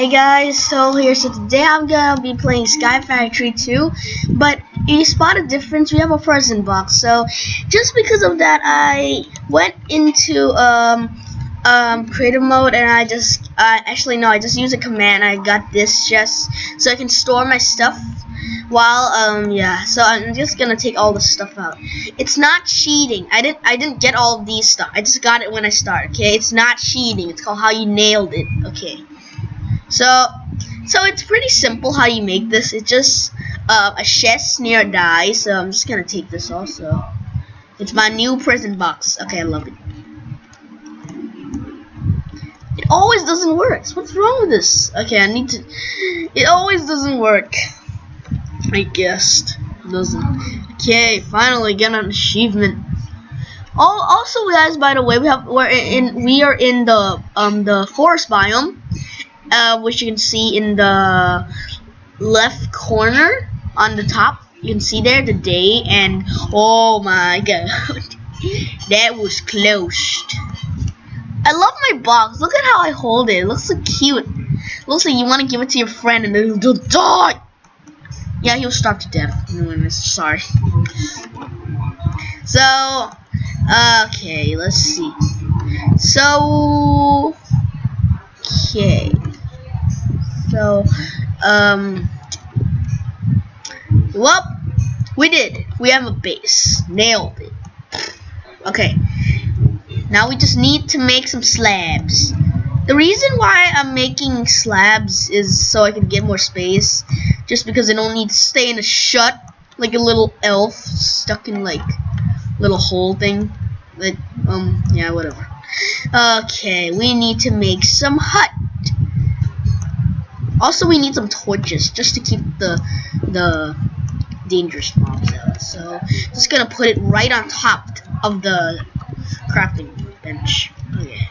Hey guys, so here, so today I'm gonna be playing Sky Factory 2, but you spot a difference, we have a present box, so just because of that, I went into, um, um, creative mode, and I just, uh, actually no, I just used a command, I got this just so I can store my stuff, while, um, yeah, so I'm just gonna take all the stuff out. It's not cheating, I didn't, I didn't get all of these stuff, I just got it when I start, okay, it's not cheating, it's called how you nailed it, okay. So, so it's pretty simple how you make this. It's just uh, a chest near a die. So I'm just gonna take this also. It's my new prison box. Okay, I love it. It always doesn't work. What's wrong with this? Okay, I need to. It always doesn't work. I guessed. Doesn't. Okay, finally get an achievement. Oh, also, guys, by the way, we have we're in we are in the um the forest biome uh, which you can see in the left corner on the top. You can see there the day and oh my god, that was closed. I love my box. Look at how I hold it. It looks so cute. Looks like you want to give it to your friend and then he'll die. Yeah, he'll starve to death. Sorry. So, okay, let's see. So, okay. So, um, well, we did. We have a base. Nailed it. Okay. Now we just need to make some slabs. The reason why I'm making slabs is so I can get more space. Just because I don't need to stay in a shut like a little elf stuck in like little hole thing. Like, um, yeah, whatever. Okay, we need to make some hut. Also, we need some torches just to keep the the dangerous mobs out. So, just gonna put it right on top of the crafting bench. Okay.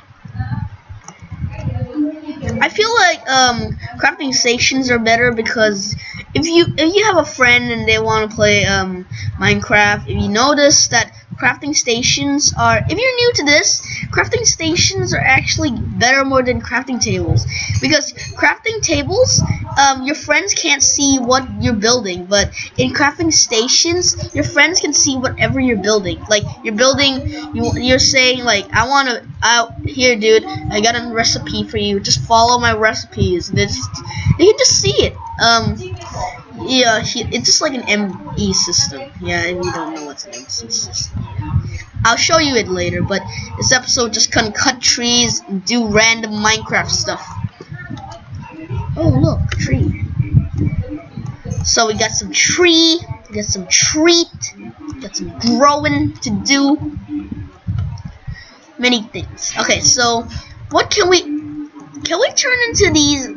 I feel like um, crafting stations are better because if you if you have a friend and they want to play um, Minecraft, if you notice that crafting stations are if you're new to this crafting stations are actually better more than crafting tables. Because crafting tables um, your friends can't see what you're building but in crafting stations your friends can see whatever you're building. Like you're building you, you're saying like I want to out here dude I got a recipe for you. Just follow my recipes. They, can just see it. Um yeah, it's just like an ME system. Yeah, you don't know what's an ME system. I'll show you it later, but this episode just gonna cut trees do random Minecraft stuff. Oh, look, tree. So we got some tree, we got some treat, got some growing to do. Many things. Okay, so what can we can we turn into these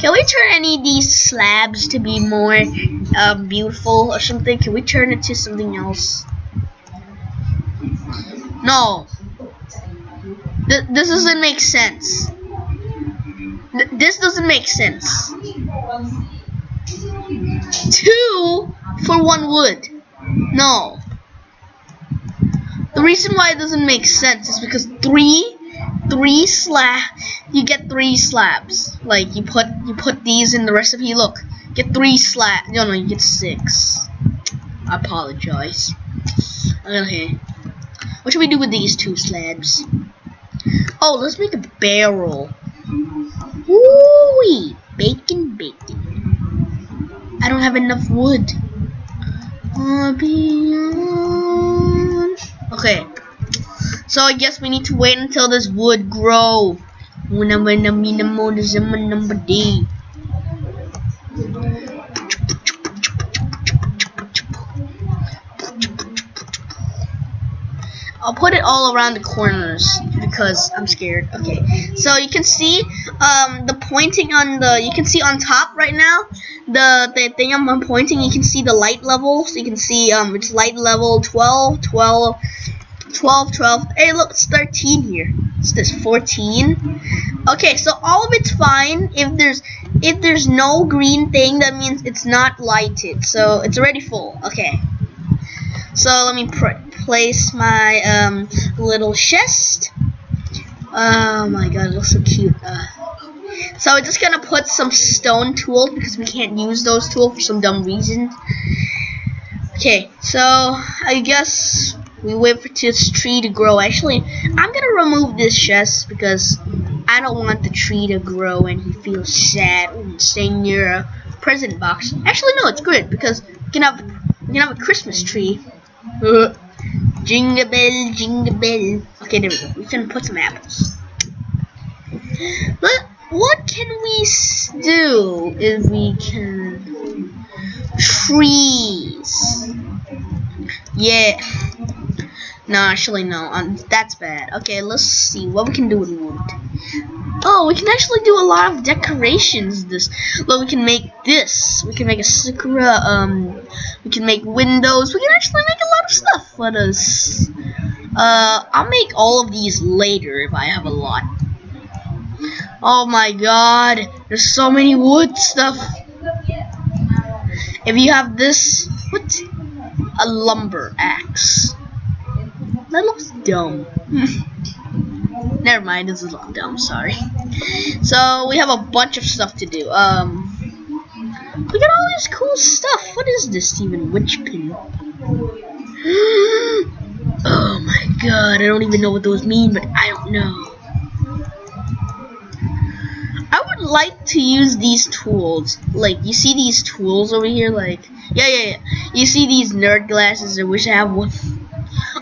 can we turn any of these slabs to be more um, beautiful or something can we turn it to something else no. Th this doesn't make sense. Th this doesn't make sense. Two for one wood. No. The reason why it doesn't make sense is because three three slab you get three slabs. Like you put you put these in the recipe. Look get three slab no no you get six. I apologize. Okay what should we do with these two slabs oh let's make a barrel Ooh, bacon bacon I don't have enough wood uh, okay so I guess we need to wait until this wood grows. When I'm in grow. number D. I'll put it all around the corners because I'm scared. Okay, so you can see um, the pointing on the, you can see on top right now, the, the thing I'm pointing, you can see the light level. So you can see um, it's light level 12, 12, 12, 12. Hey, look, it's 13 here. It's this 14. Okay, so all of it's fine. If there's if there's no green thing, that means it's not lighted. So it's already full. Okay. So let me place my um, little chest. Oh my god, it looks so cute. Uh, So we're just gonna put some stone tools because we can't use those tools for some dumb reason. Okay, so I guess we wait for this tree to grow. Actually, I'm gonna remove this chest because I don't want the tree to grow and he feels sad when staying near a present box. Actually, no, it's good because we can have we can have a Christmas tree. Uh, jingle bell, jingle bell. Okay, there we go. We can put some apples. But what can we do if we can trees? Yeah. No, actually no. Um, that's bad. Okay, let's see what we can do with wood. Oh, we can actually do a lot of decorations. This, look, we can make this. We can make a sakura. Um, we can make windows. We can actually make a lot of stuff. Let us. Uh, I'll make all of these later if I have a lot. Oh my god, there's so many wood stuff. If you have this, what? A lumber axe. That looks dumb. Never mind, this is dumb, sorry. So, we have a bunch of stuff to do. Um, we got all this cool stuff. What is this, Steven? Witch pin? oh my god, I don't even know what those mean, but I don't know. I would like to use these tools. Like, you see these tools over here? Like, yeah, yeah, yeah. You see these nerd glasses? I wish I have one.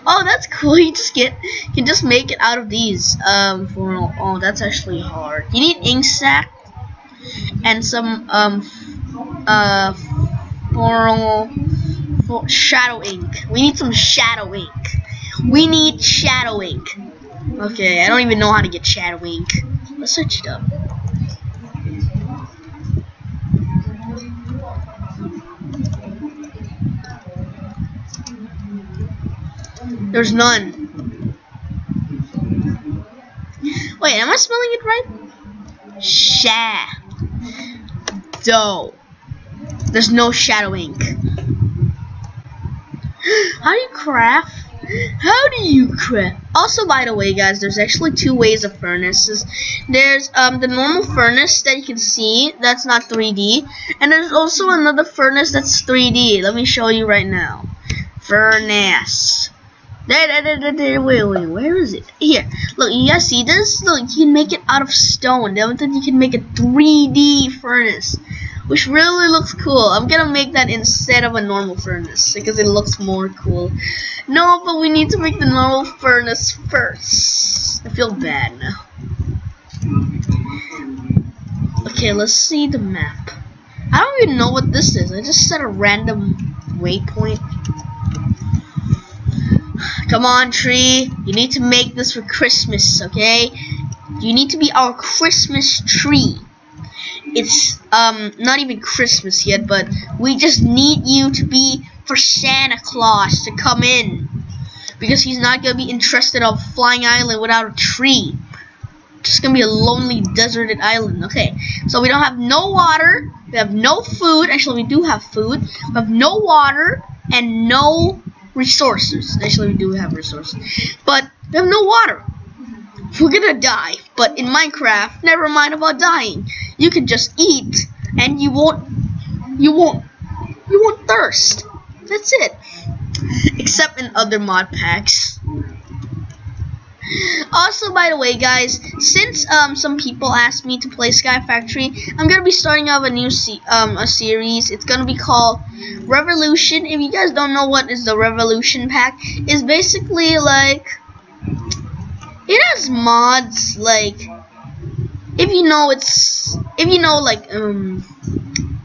Oh, that's cool. You just get, you can just make it out of these. Um, for oh, that's actually hard. You need ink sac and some um, uh, for, for shadow ink. We need some shadow ink. We need shadow ink. Okay, I don't even know how to get shadow ink. Let's search it up. There's none. Wait, am I spelling it right? Sha. Dough. There's no shadow ink. How do you craft? How do you craft? Also, by the way, guys, there's actually two ways of furnaces. There's um the normal furnace that you can see. That's not 3D. And there's also another furnace that's 3D. Let me show you right now. Furnace. Wait, wait, where is it? Here, look, you guys see this? Look, you can make it out of stone. Then you can make a 3D furnace, which really looks cool. I'm gonna make that instead of a normal furnace because it looks more cool. No, but we need to make the normal furnace first. I feel bad now. Okay, let's see the map. I don't even know what this is. I just set a random waypoint. Come on, tree. You need to make this for Christmas, okay? You need to be our Christmas tree. It's um not even Christmas yet, but we just need you to be for Santa Claus to come in. Because he's not gonna be interested on flying island without a tree. It's just gonna be a lonely deserted island. Okay, so we don't have no water, we have no food. Actually, we do have food. We have no water and no resources. Actually, we do have resources. But we have no water. We're gonna die. But in Minecraft, never mind about dying. You can just eat, and you won't, you won't, you won't thirst. That's it. Except in other mod packs. Also, by the way, guys, since um some people asked me to play Sky Factory, I'm gonna be starting up a new se um a series. It's gonna be called Revolution. If you guys don't know what is the Revolution pack, it's basically like it has mods like if you know it's if you know like um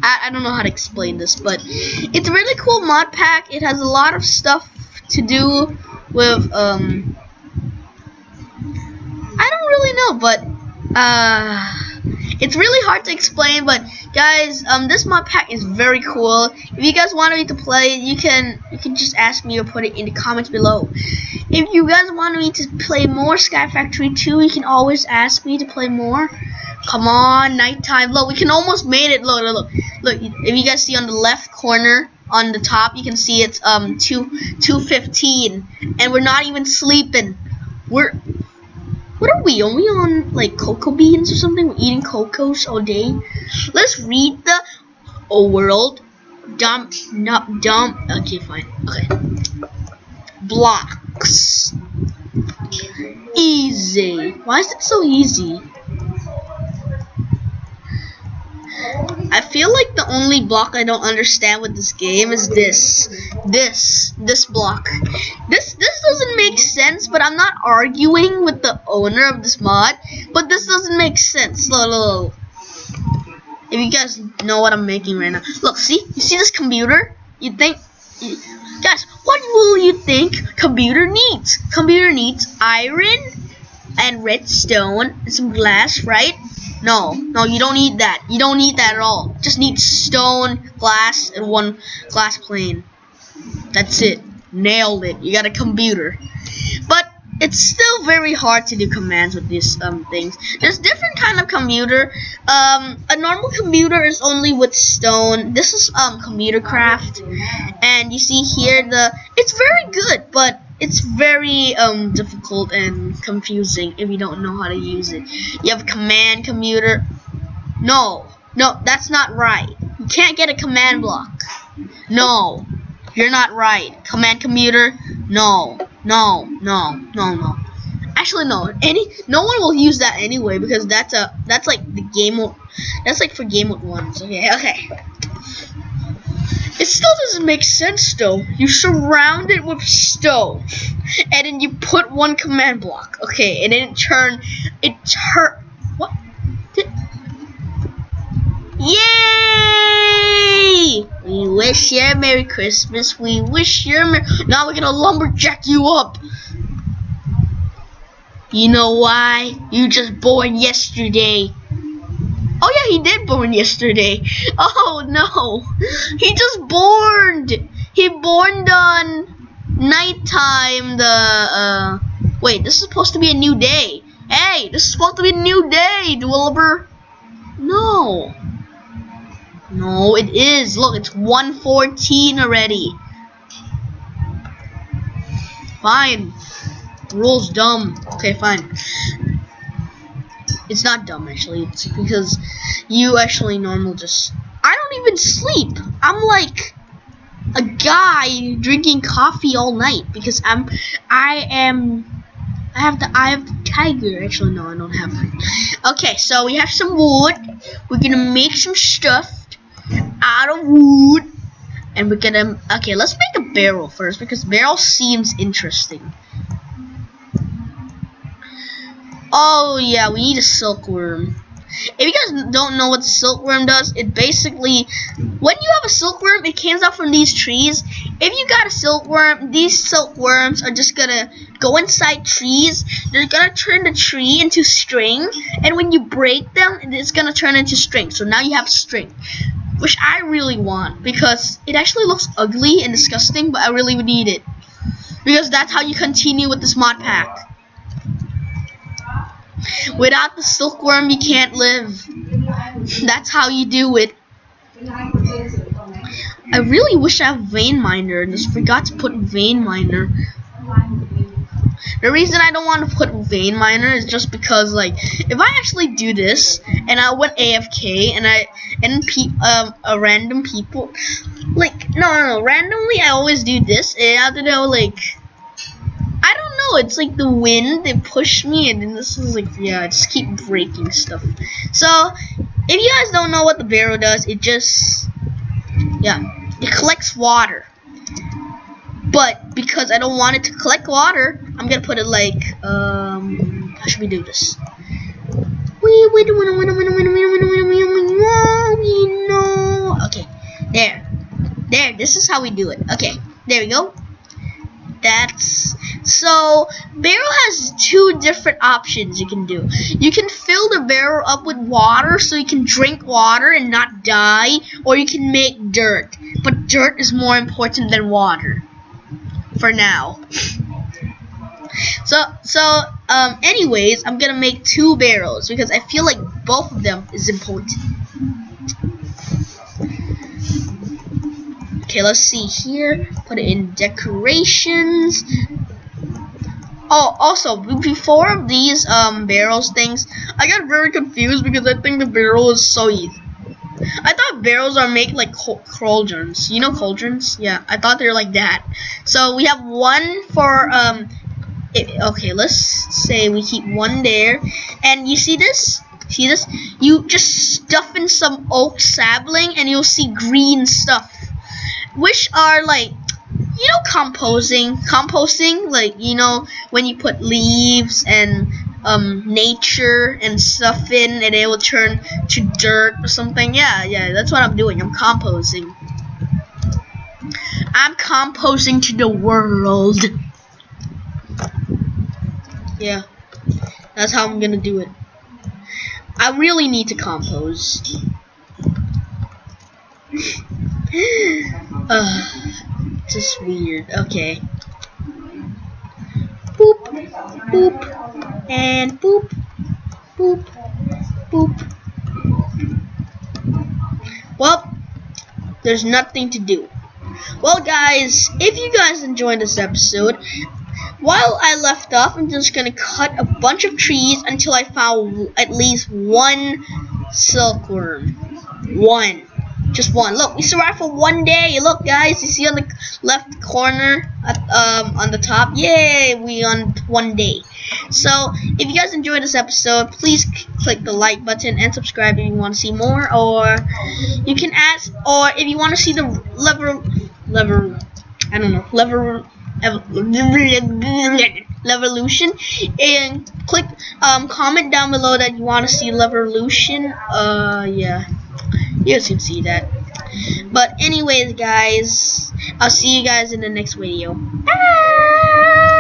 I, I don't know how to explain this, but it's a really cool mod pack. It has a lot of stuff to do with um I don't really know, but uh, it's really hard to explain. But guys, um, this mod pack is very cool. If you guys want me to play, you can you can just ask me or put it in the comments below. If you guys want me to play more Sky Factory 2, you can always ask me to play more. Come on, nighttime. Look, we can almost made it. Look, look, look. Look, if you guys see on the left corner on the top, you can see it's um 2 2:15, and we're not even sleeping. We're What are we? Are we on like cocoa beans or something? We're eating cocos all day. Let's read the oh, world. Dump, not dump. Okay, fine. Okay. Blocks. Easy. Why is it so easy? I feel like the only block I don't understand with this game is this. This. This block. This this doesn't make sense, but I'm not arguing with the owner of this mod. But this doesn't make sense. Look, look, look. If you guys know what I'm making right now. Look, see? You see this computer? You think... Guys, what will you think computer needs? Computer needs iron and redstone and some glass, right? No, no, you don't need that. You don't need that at all. Just need stone, glass, and one glass plane. That's it. Nailed it. You got a computer. But it's still very hard to do commands with these um things. There's different kind of computer. Um, a normal computer is only with stone. This is um computer craft, and you see here the it's very good, but it's very um difficult and confusing if you don't know how to use it. You have command computer. No, no, that's not right. You can't get a command block. No, you're not right. Command computer. No, no, no, no, no. Actually, no. Any, no one will use that anyway because that's a that's like the game. That's like for game mode ones. Okay, okay. It still doesn't make sense though. You surround it with stone, and then you put one command block. Okay, and then it turn it turn what? Yay! We wish you a Merry Christmas. We wish you a Merry... Now we're gonna lumberjack you up. You know why? You just born yesterday. Oh yeah, he did born yesterday. Oh no, he just born. He born on nighttime. The uh, wait, this is supposed to be a new day. Hey, this is supposed to be a new day, developer. No. No, it is. Look, it's 114 already. Fine. Rule's dumb. Okay, fine. It's not dumb, actually. It's because you actually normal just... I don't even sleep. I'm like a guy drinking coffee all night because I'm... I am... I have the eye of the tiger. Actually, no, I don't have that. Okay, so we have some wood. We're gonna make some stuff out of wood. And we're gonna... Okay, let's make a barrel first because barrel seems interesting. Oh yeah, we need a silkworm. If you guys don't know what the silkworm does, it basically, when you have a silkworm, it comes out from these trees. If you got a silkworm, these silkworms are just gonna go inside trees. They're gonna turn the tree into string, and when you break them, it's gonna turn into string. So now you have string, which I really want because it actually looks ugly and disgusting, but I really need it because that's how you continue with this mod pack. Without the silkworm, you can't live. That's how you do it. I really wish I have vein miner and just forgot to put vein miner. The reason I don't want to put vein miner is just because like if I actually do this and I went AFK and I and pe um a random people like no no no randomly I always do this and I don't know like I know. It's like the wind. It pushed me, and then this is like, yeah, I just keep breaking stuff. So, if you guys don't know what the barrel does, it just, yeah, it collects water. But because I don't want it to collect water, I'm gonna put it like, um, how should we do this? We we do we know. Okay, there, there. This is how we do it. Okay, there we go. That's so barrel has two different options you can do. You can fill the barrel up with water so you can drink water and not die, or you can make dirt. But dirt is more important than water. For now. So so um anyways, I'm gonna make two barrels because I feel like both of them is important. Okay, let's see here. Put it in decorations. Oh, also before these um barrels things, I got very confused because I think the barrel is so easy. I thought barrels are made like cauldrons. You know cauldrons? Yeah, I thought they were like that. So we have one for um. It, okay, let's say we keep one there, and you see this? See this? You just stuff in some oak sapling, and you'll see green stuff, which are like you know composing composting like you know when you put leaves and um, nature and stuff in and it will turn to dirt or something. Yeah yeah that's what I'm doing. I'm composing. I'm composing to the world. Yeah that's how I'm gonna do it. I really need to compose uh, just weird. Okay. Boop, boop, and boop, boop, boop. Well, there's nothing to do. Well, guys, if you guys enjoyed this episode, while I left off, I'm just gonna cut a bunch of trees until I found at least one silkworm. One. Just one. Look, we survived for one day. Look, guys, you see on the left corner, um, on the top. Yay, we on one day. So, if you guys enjoyed this episode, please click the like button and subscribe if you want to see more. Or you can ask, or if you want to see the lever, lever, I don't know, lever, Levolution and click um comment down below that you want to see Levolution uh yeah you guys can see that. But anyways, guys, I'll see you guys in the next video. Bye!